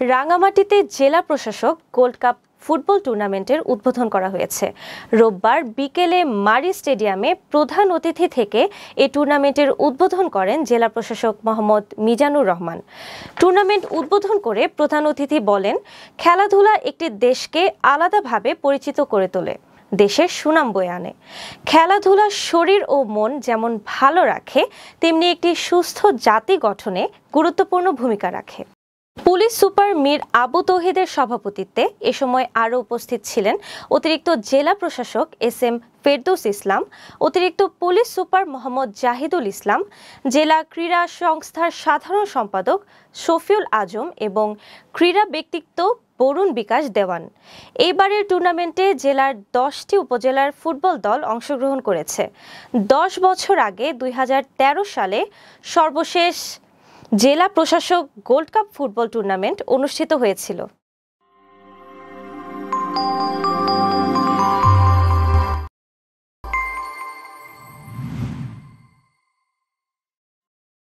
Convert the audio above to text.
রাঙামাটিতে জেলা প্রশাসক গোল্ড কাপ ফুটবল টুর্নামেন্টের উদ্বোধন করা হয়েছে। রোববার বিকেলে মারি স্টেডিয়ামে প্রধান অতিথি থেকে এই টুর্নামেন্টের উদ্বোধন করেন জেলা প্রশাসক মোহাম্মদ মিজানুর রহমান। টুর্নামেন্ট উদ্বোধন করে প্রধান অতিথি বলেন, খেলাধুলা একটি দেশকে আলাদাভাবে পরিচিত করে তোলে, দেশের সুনাম বয়ে আনে। খেলাধুলা শরীর ও মন যেমন ভালো রাখে, তেমনি একটি সুস্থ জাতি গঠনে গুরুত্বপূর্ণ ভূমিকা রাখে। পুলিশ সুপার মীর আবু তৌহিদের সভাপতিত্বে এ সময় আরও উপস্থিত ছিলেন অতিরিক্ত জেলা প্রশাসক এস এম ফেরদৌস ইসলাম, অতিরিক্ত পুলিশ সুপার মোহাম্মদ জাহিদুল ইসলাম, জেলা ক্রীড়া সংস্থার সাধারণ সম্পাদক শফিউল আজম এবং ক্রীড়া ব্যক্তিত্ব বরুণ বিকাশ দেওয়ান। এইবারের টুর্নামেন্টে জেলার দশটি উপজেলার ফুটবল দল অংশগ্রহণ করেছে। দশ বছর আগে দুই হাজার তেরো সালে সর্বশেষ জেলা প্রশাসক গোল্ড কাপ ফুটবল টুর্নামেন্ট অনুষ্ঠিত হয়েছিল।